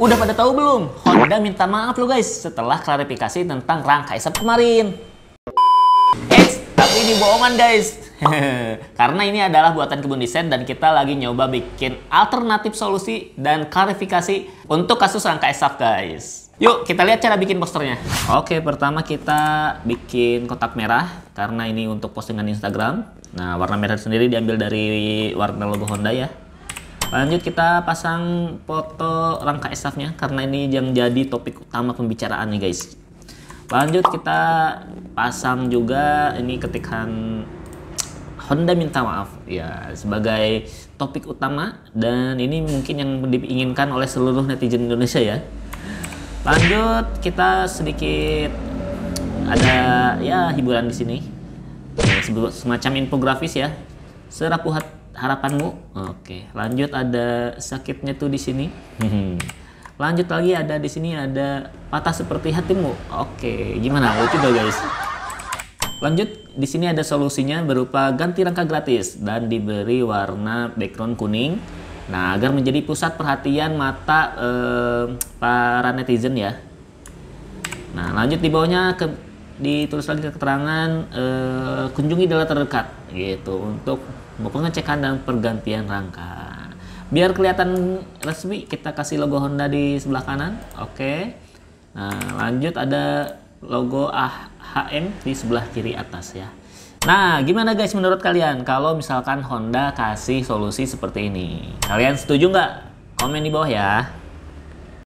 Udah pada tahu belum? Honda minta maaf lo guys setelah klarifikasi tentang rangka isap kemarin. Eits, tapi ini bohongan guys. Karena ini adalah buatan kebun desain dan kita lagi nyoba bikin alternatif solusi dan klarifikasi untuk kasus rangka isap guys. Yuk kita lihat cara bikin posternya. Oke pertama kita bikin kotak merah karena ini untuk postingan Instagram. Nah warna merah sendiri diambil dari warna logo Honda ya. Lanjut kita pasang foto rangka esafnya karena ini yang jadi topik utama pembicaraan nih guys. Lanjut kita pasang juga ini ketikan Honda minta maaf ya sebagai topik utama dan ini mungkin yang diinginkan oleh seluruh netizen Indonesia ya. Lanjut kita sedikit ada ya hiburan di sini semacam infografis ya serapu harapanmu. Oke, lanjut ada sakitnya tuh di sini. lanjut lagi ada di sini ada patah seperti hatimu. Oke, gimana? Lucu dong guys. Lanjut di sini ada solusinya berupa ganti rangka gratis dan diberi warna background kuning. Nah, agar menjadi pusat perhatian mata eh, para netizen ya. Nah, lanjut di bawahnya ke ditulis lagi keterangan eh, kunjungi data terdekat gitu untuk pengecekan dan pergantian rangka. Biar kelihatan resmi kita kasih logo Honda di sebelah kanan. Oke. Nah, lanjut ada logo HM di sebelah kiri atas ya. Nah, gimana guys menurut kalian kalau misalkan Honda kasih solusi seperti ini? Kalian setuju nggak? Komen di bawah ya.